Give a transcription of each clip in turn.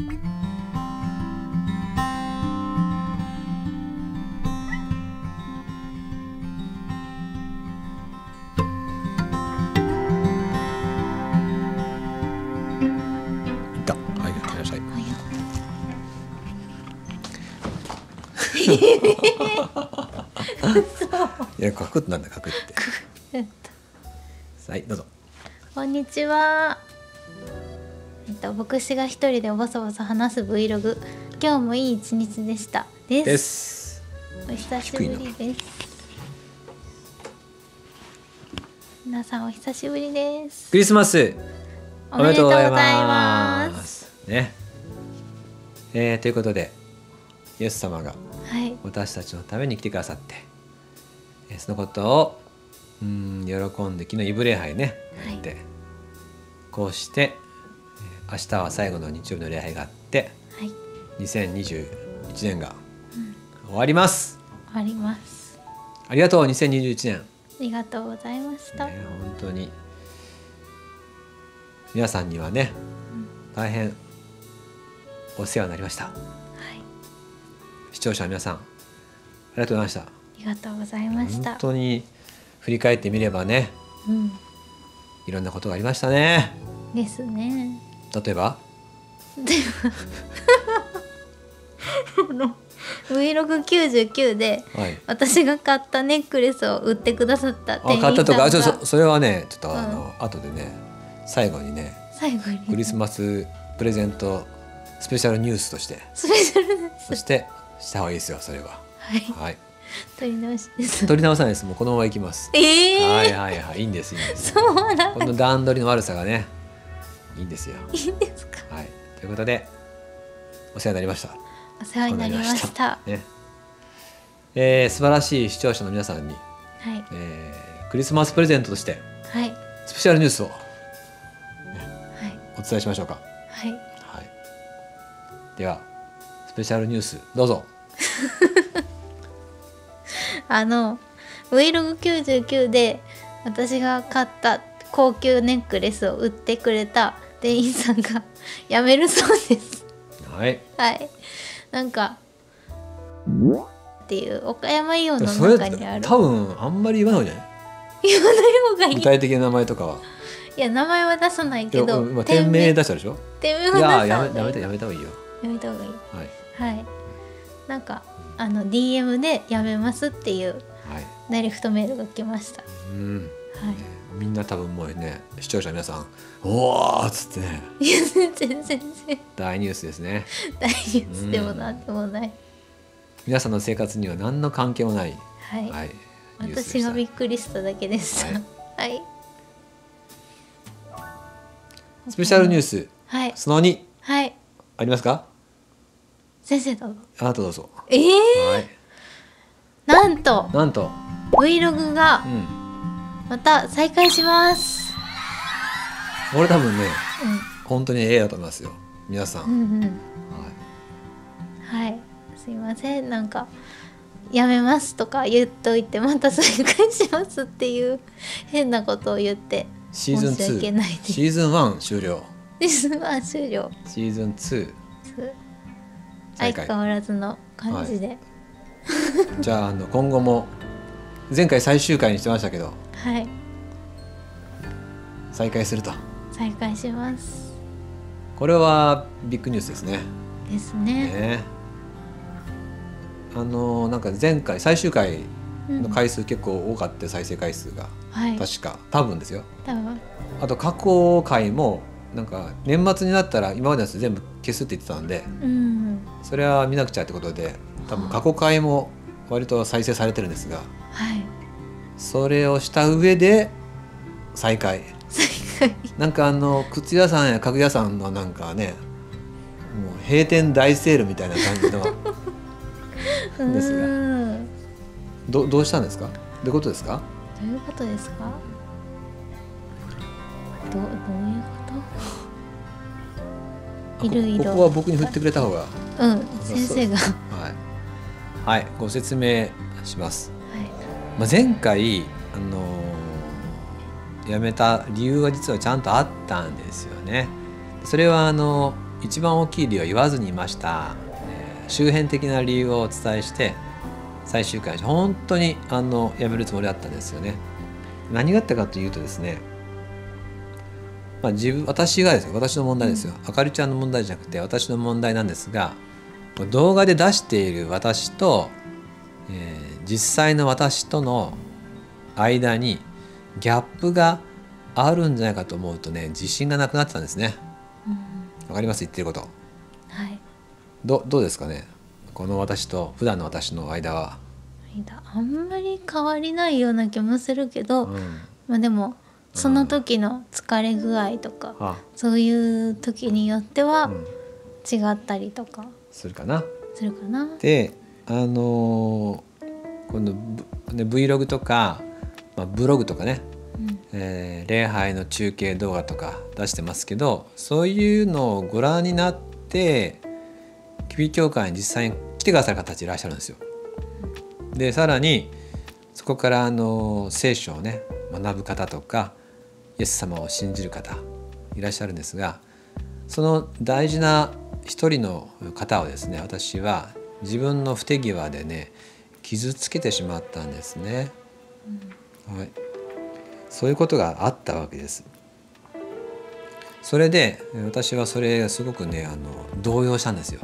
いったはい。やってらってなんだカクって。はいどうぞ。こんにちは。と牧師が一人でボソボソ話す Vlog。今日もいい一日でした。です。お久しぶりです。皆さんお久しぶりです。クリスマスおめでとうございます。ねえーということでイエス様がはい。私たちのために来てくださってえーそのことをうん喜んで昨日イブ礼拝ねはいやって、こうして、えー明日は最後の日曜日の礼拝があってはい。2021年が終わります、終わります。ありがとう2021年、ありがとうございました。ね、本当に皆さんにはね大変お世話になりましたはい。視聴者の皆さんありがとうございましたありがとうございました本。当に振り返ってみればねうん。いろんなことがありましたねですね。例えば？Vlog99 ではい。私が買ったネックレスを売ってくださったあ店員さん買ったとかあちょがそそれはねちょっとあの、後でね最後にね最後に。クリスマスプレゼントスペシャルニュースとして。スペシャルそしてした方がいいですよそれは。はい。はい。取り直しです。取り直さないです。もうこのままいきます。ええー。はいはいはい。いいんですいいんです。そうなんこの段取りの悪さがねいいんですよ。いいんですか？はい。ということでお世話になりました。お世話になりました。はね。えー素晴らしい視聴者の皆さんに、い。えークリスマスプレゼントとしてはい。スペシャルニュースをはい。お伝えしましょうか。はい。はい。ではスペシャルニュースどうぞ。あの Vlog99 で私が買った高級ネックレスを売ってくれた店員さんが辞めるそうです。はい。はい。なんかっていう岡山イオンのそれ中にある。多分あんまり言わない方じゃない？言わない方がいい。具体的な名前とかは。いや名前は出さないけどいや今店名出したでしょ？店名いやは出さない。やめやめたやめた方がいいよ。やめた方がいい。はい。はい。なんかあの DM で「やめます」っていうはい。ダイレクトメールが来ました。うん。はいみんな多分もうね視聴者の皆さん「おーっつってね。いや全然全然。大ニュースですね。大ニュースでもなんでもない、皆さんの生活には何の関係もない、はい、はい、私がびっくりしただけでしたはい。はい。スペシャルニュースはい。その2はい。ありますか？先生どうぞ。あなたどうぞ。えー、はい。なんと。なんと。Vlog がうんまた再開します。俺多分ね本当にええだと思いますよ。皆さん、うんうん。うんはい。はい。すいません。なんかやめますとか言っといてまた再開しますっていう変なことを言ってシーズン申し訳ない2です。シーズン1終了。ですまあ終了。シーズン2再開。相変わらずの感じで。じゃああの今後も前回最終回にしてましたけどはい、再開すると。再開します。これはビッグニュースですね。ですね。ね。あのなんか前回最終回の回数結構多かった再生回数が、はい。確か。多分ですよ。多分。あと過去回もなんか年末になったら今までのやつ全部消すって言ってたんでうん。それは見なくちゃってことで多分過去回も割と再生されてるんですがはいそれをした上で再開再開なんかあの靴屋さんや家具屋さんのなんかねもう閉店大セールみたいな感じの ですが。うん。どどうしたんですか？どういうことですか？どういうことですか？どうどういうあいろいろ。こここは僕に振ってくれた方が。うん先生が。はい。はいご説明します、まあ、前回あのー辞めた理由は実はちゃんとあったんですよね。それはあの一番大きい理由は言わずにいました、えー周辺的な理由をお伝えして最終回本当にあのやめるつもりだったんですよね。何があったかというとですねまあ、自分私がですよ。私の問題ですよ、あかりちゃんの問題じゃなくて私の問題なんですが動画で出している私と、えー実際の私との間にギャップがあるんじゃないかと思うとね自信がなくなってたんですね。わかります？言ってること。はい。どどうですかね？この私と普段の私の間は、間あんまり変わりないような気もするけど、うん、まあでもその時の疲れ具合とか、あ、そういう時によってはうん、違ったりとか。するかな。するかな。であのーこの、ブね、Vlog とか、まあ、ブログとかね、うんえー礼拝の中継動画とか出してますけどそういうのをご覧になってキビ教会に実際に来てくださる方たちいらっしゃるんですよ。でさらにそこからあの聖書をね学ぶ方とかイエス様を信じる方いらっしゃるんですがその大事な一人の方をですね私は自分の不手際でね傷つけてしまったんですね。はい、そういうことがあったわけです。それで私はそれがすごくねあの動揺したんですよ。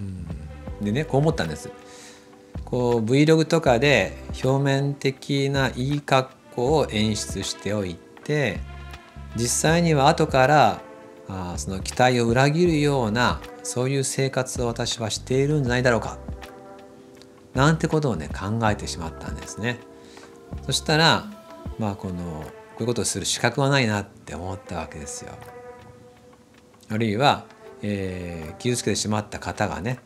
うん、でねこう思ったんです。こう Vlog とかで表面的ないい格好を演出しておいて実際には後からあーその期待を裏切るようなそういう生活を私はしているんじゃないだろうかなんてことをね考えてしまったんですね。そしたらまあこのこういうことをする資格はないなって思ったわけですよ。あるいは、えー傷つけてしまった方がね、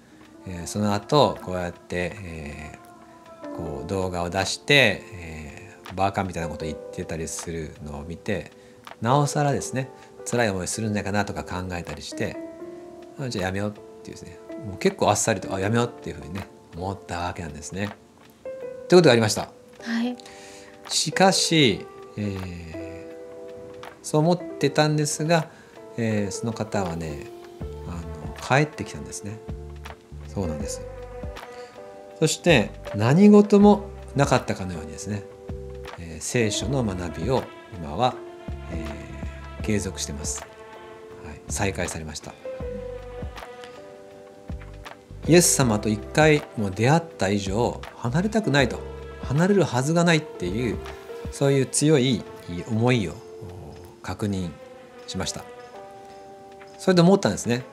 えーその後こうやって、えーこう動画を出して、えーバーカみたいなこと言ってたりするのを見てなおさらですね辛い思いするんじゃないかなとか考えたりしてじゃあやめようっていうですねもう結構あっさりとあやめようっていうふうにね思ったわけなんですね。ということがありました。はい。しかし、えーそう思ってたんですが、えーその方はねあの帰ってきたんですね。そうなんです。そして何事もなかったかのようにですね、えー聖書の学びを今は、えー継続してます、はい、再開されましたイエス様と一回もう出会った以上離れたくないと。離れるはずがないっていうそういう強い思いを確認しました。それで思ったんですね。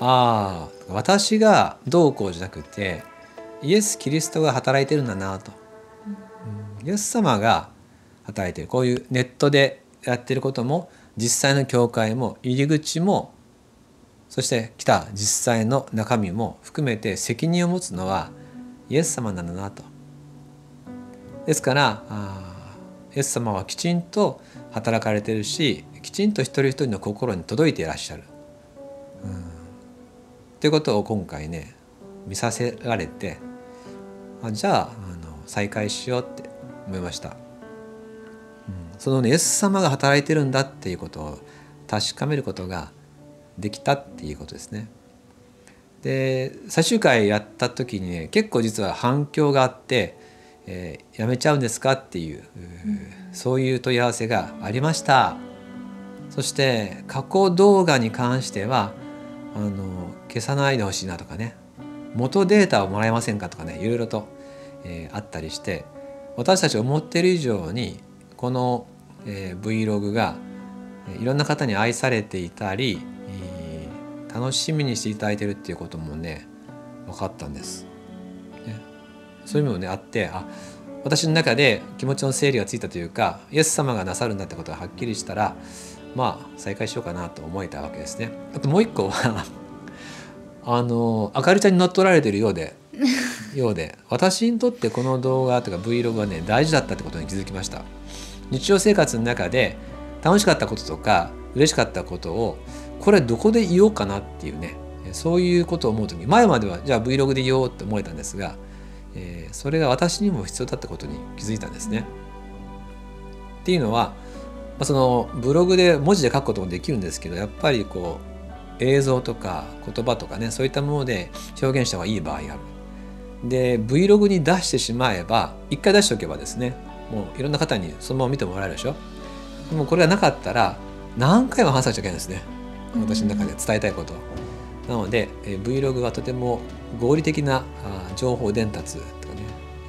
ああ私がどうこうじゃなくてイエス・キリストが働いてるんだなと、うんイエス様が働いてる。こういうネットでやってることも実際の教会も入り口もそして来た実際の中身も含めて責任を持つのはイエス様なんだなと。ですからあイエス様はきちんと働かれてるしきちんと一人一人の心に届いていらっしゃる。うんということを今回ね見させられてあじゃああの再開しようって思いました。うんそのねイエス様が働いてるんだっていうことを確かめることができたっていうことですね。で最終回やった時にね結構実は反響があって「えーやめちゃうんですか?」っていう、そういう問い合わせがありました。そして加工動画に関してはあの消さないでほしいなとかね元データをもらえませんかとかねいろいろと、えーあったりして私たち思ってる以上にこの、えー Vlog がえーいろんな方に愛されていたり、えー楽しみにしていただいてるっていうこともね分かったんです。ね、そういう意味もねあってあ私の中で気持ちの整理がついたというかイエス様がなさるんだってことがはっきりしたらまあ再開しようかなと思えたわけですね。あともう一個は あのあかりちゃんに乗っ取られてるようでようで私にとってこの動画とか Vlog はね大事だったってことに気づきました。日常生活の中で楽しかったこととか嬉しかったことをこれどこで言おうかなっていうねそういうことを思う時前まではじゃあ Vlog で言おうって思えたんですが、えーそれが私にも必要だったことに気づいたんですね。っていうのは、まあ、そのブログで文字で書くこともできるんですけどやっぱりこう映像とか言葉とかねそういったもので表現した方がいい場合がある。で Vlog に出してしまえば一回出しておけばですねもういろんな方にそのまま見てもらえるでしょでもこれがなかったら何回も話さなきゃいけないんですね私の中で伝えたいことを。なので、えー Vlog はとても合理的なあー情報伝達とかね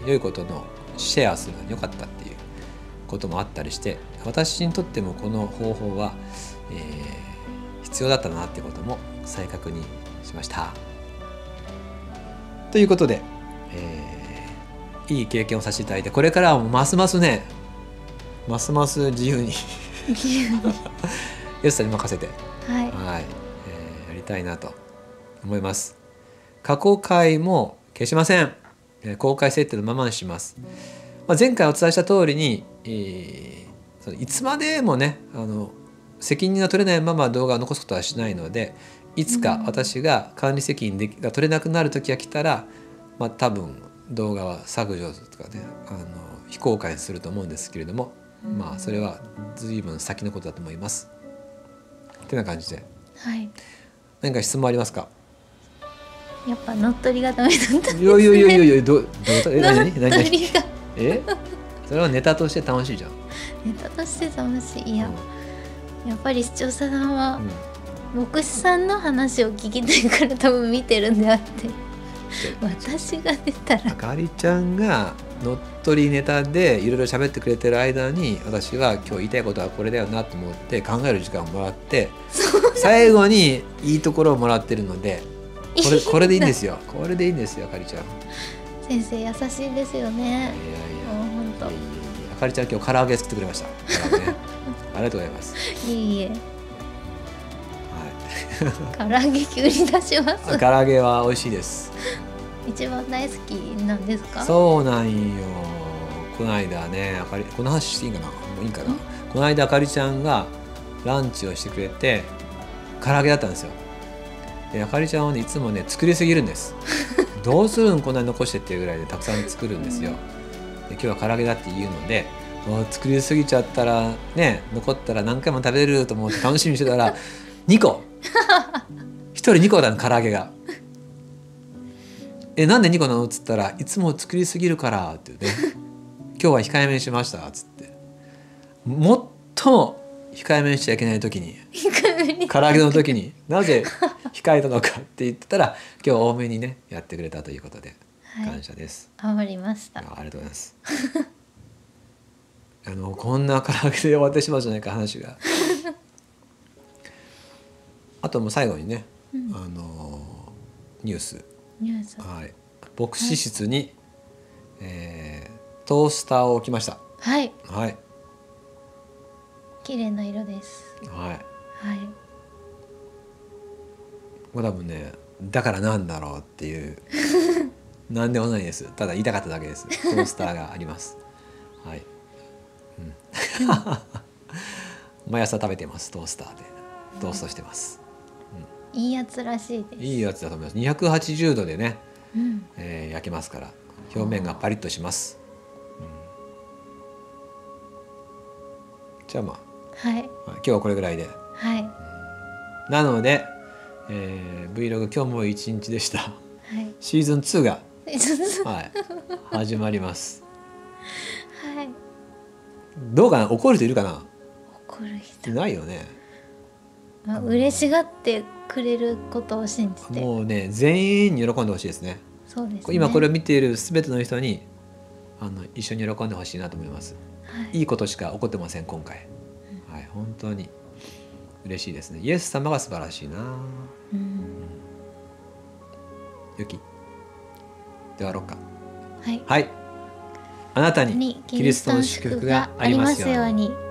良いことのシェアするのに良かったっていうこともあったりして私にとってもこの方法は、えー必要だったなっていうことも再確認しました。ということで、えーいい経験をさせていただいてこれからはますますねますます自由に よしさんに任せてはいはい、えーやりたいなと思います。過去回も消しません。えー公開設定のままにします。まあ、前回お伝えした通りに、えーそのいつまでもねあの責任が取れないまま動画を残すことはしないのでいつか私が管理責任でが取れなくなる時が来たら、まあ、多分動画は削除とかねあの非公開にすると思うんですけれども、まあそれは随分先のことだと思います。ってな感じで。はい。何か質問ありますか？やっぱ乗っ取りがダメだったんですね。いやいやいやいやいやどどうえ何？何？乗っ何取りが。え？それはネタとして楽しいじゃん。ネタとして楽しい。いや、うやっぱり視聴者さんはんうん。牧師さんの話を聞きたいから多分見てるんであって。で私が出たら。あかりちゃんが乗っ取りネタでいろいろ喋ってくれてる間に私は今日言いたいことはこれだよなと思って考える時間をもらって最後にいいところをもらってるのでこれこれでいいんですよこれでいいんですよあかりちゃん。い先生優しいですよねやいやいや本やあかりちゃん今日唐揚げ作ってくれました。ねありがとうございます。当いいえはい。唐揚げ急に出します唐揚げは美味しいです。一番大好きなんですか？そうなんよ。この間ね、あかり、この話していいかな？もういいかな？この間あかりちゃんがランチをしてくれて、唐揚げだったんですよ。で、あかりちゃんはね、いつもね、作りすぎるんです。どうするん、こんなに残してっていうぐらいでたくさん作るんですよ。で、今日は唐揚げだって言うので。もう作りすぎちゃったらね残ったら何回も食べれると思って楽しみにしてたら 2個1人2個だの唐揚げがえなんで2個なの？っつったらいつも作りすぎるからって言うね今日は控えめにしましたっつって最も控えめにしちゃいけない時に唐揚げの時になぜ控えたのか って言ってたら今日多めにねやってくれたということではい。感謝です、ハマりました。あありがとうございます。あのこんな唐揚げで終わってしまうじゃないか話が。あともう最後にね、うん。あのニュースはい、牧師室に、えートースターを置きました。はいはい、綺麗な色ですはい、はいこれ多分ね、だからなんだろうっていう。なんでもないです。ただ言いたかっただけです。トースターがあります。はい。うん、毎朝食べてます。トースターで。トーストしてます。いいやつらしいですいいやつだと思います。280度でね、うんえー焼けますから、表面がパリッとします。うんじゃあまあ。はいはい今日はこれぐらいで。はいなので、えー Vlog 今日も一日でした。はいシーズン2が、はい、始まります。はいどうかな？怒る人いるかな？怒る人いないよね。まあ嬉しがってくれることを信じてもうね全員に喜んでほしいですね。そうですね今これを見ている全ての人にあの一緒に喜んでほしいなと思います。はいいいことしか起こってません今回。はい本当に嬉しいですね。イエス様が素晴らしいな。うんゆき。で終わろうか。はいはい。あなたににキリストの祝福がありますように。に